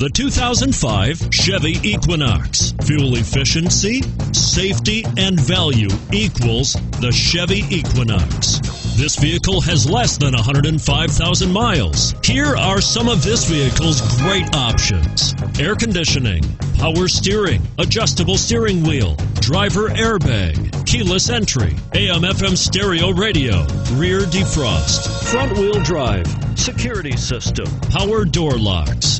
The 2005 Chevy Equinox. Fuel efficiency, safety, and value equals the Chevy Equinox. This vehicle has less than 105,000 miles. Here are some of this vehicle's great options air conditioning, power steering, adjustable steering wheel, driver airbag, keyless entry, AM FM stereo radio, rear defrost, front wheel drive, security system, power door locks.